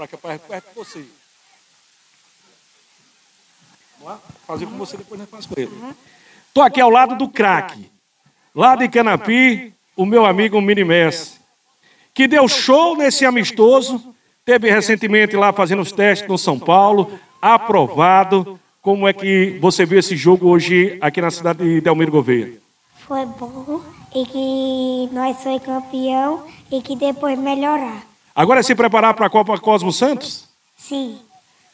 Para que perto, perto de você. Vamos lá? Fazer com você, depois nós faz com ele. Estou aqui ao lado do craque. Lá de Canapi, o meu amigo Mini Messi, que deu show nesse amistoso. Teve recentemente lá fazendo os testes no São Paulo, aprovado. Como é que você viu esse jogo hoje aqui na cidade de Delmiro Gouveia? Foi bom e que nós foi campeão e que depois melhorar. Agora é se preparar para a Copa Cosmo Santos? Sim.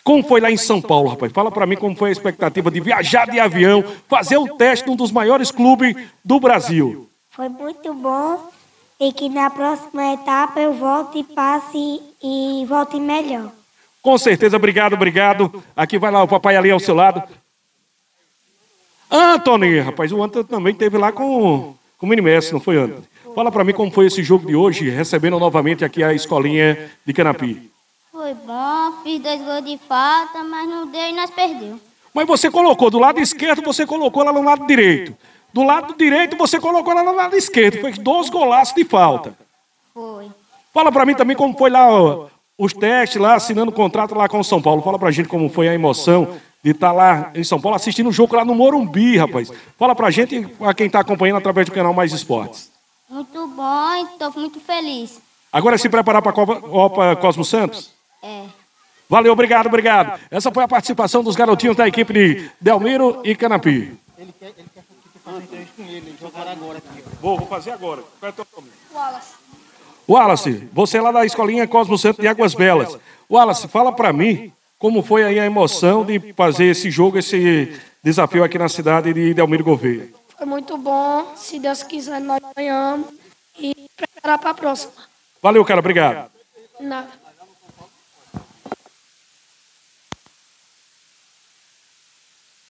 Como foi lá em São Paulo, rapaz? Fala para mim como foi a expectativa de viajar de avião, fazer o teste num dos maiores clubes do Brasil. Foi muito bom e que na próxima etapa eu volte e passe e volte melhor. Com certeza, obrigado, obrigado. Aqui vai lá o papai ali ao seu lado. Antônio, rapaz, o Antônio também teve lá com, com o Minimestre, não foi, Antônio? Fala para mim como foi esse jogo de hoje, recebendo novamente aqui a escolinha de Canapi. Foi bom, fiz dois gols de falta, mas não deu e nós perdeu. Mas você colocou do lado esquerdo, você colocou ela no lado direito. Do lado direito, você colocou ela no lado esquerdo. Fez dois golaços de falta. Foi. Fala para mim também como foi lá ó, os testes, lá assinando o contrato lá com o São Paulo. Fala pra gente como foi a emoção de estar lá em São Paulo assistindo o jogo lá no Morumbi, rapaz. Fala pra gente a quem está acompanhando através do canal Mais Esportes. Muito bom estou muito feliz. Agora é se preparar para a Copa, Copa Cosmo Santos? É. Valeu, obrigado, obrigado. Essa foi a participação dos garotinhos da equipe de Delmiro e Canapi. Ele quer, ele quer que faça entrevista com ele, jogar agora aqui. Vou, vou fazer agora. Wallace, você é lá da escolinha Cosmo Santo de Águas Belas. Wallace, fala pra mim como foi aí a emoção de fazer esse jogo, esse desafio aqui na cidade de Delmiro Gouveia. Foi muito bom. Se Deus quiser, nós ganhamos. E preparar para a próxima. Valeu, cara, obrigado. Nada.